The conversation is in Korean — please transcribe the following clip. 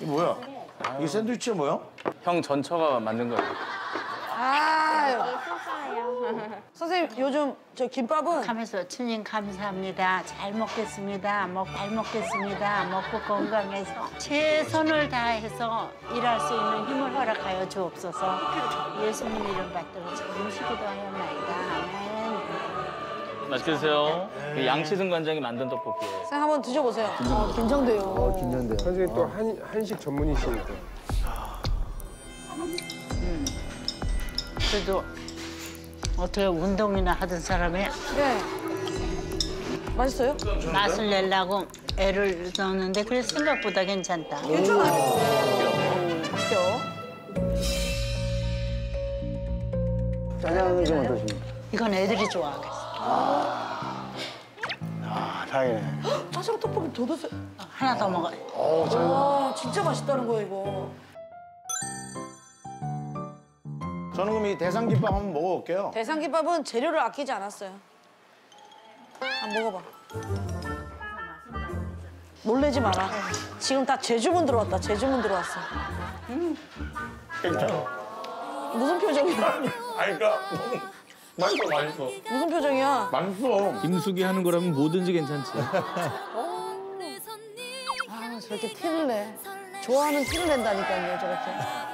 이 뭐야? 이 샌드위치가 뭐야? 형 전처가 만든 거예요. 아유. 선생님 요즘 저 김밥은 하면서 주님 감사합니다. 잘 먹겠습니다. 먹, 잘 먹겠습니다. 먹고 건강해서 최선을 다해서 일할 수 있는 힘을 허락하여 주옵소서. 예수님 이름 받들어 잠시기도 하였나이다. 맛있게 드세요. 그 양치승 관장이 만든 떡볶이에요. 선생님 한번 드셔보세요. 어, 긴장돼요. 긴장돼요. 선생님 또 한, 한식 전문이시니까. 그래도 어떻게 운동이나 하던 사람이 네. 맛있어요? 맛을 내려고 애를 넣었는데 그래서 생각보다 괜찮다. 괜찮아요. 맛있죠? 짜장은 좀 어떠십니까? 이건 애들이 좋아하겠어. 아, 다행이네. 짜장 떡볶이 더 드세요. 하나 더 먹어. 와 진짜 맛있다는 거예요 이거. 저는 그럼 이 대상김밥 한번 먹어볼게요. 대상김밥은 재료를 아끼지 않았어요. 한 번 먹어봐. 놀래지 마라. 지금 다 재주문 들어왔다. 재주문 들어왔어. 괜찮아. 무슨 표정이야? 아니, 그러니까 맛있어, 맛있어. 무슨 표정이야? 맛있어. 김숙이 하는 거라면 뭐든지 괜찮지. 아 저렇게 티를 내. 좋아하는 티를 낸다니까요 저렇게.